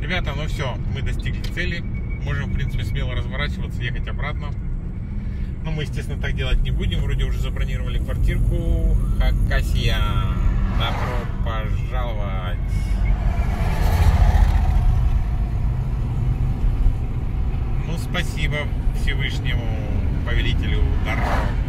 Ребята, ну все, мы достигли цели. Можем, в принципе, смело разворачиваться, ехать обратно. Но мы, естественно, так делать не будем. Вроде уже забронировали квартирку. Хакасия, добро пожаловать! Ну, спасибо Всевышнему повелителю дорог.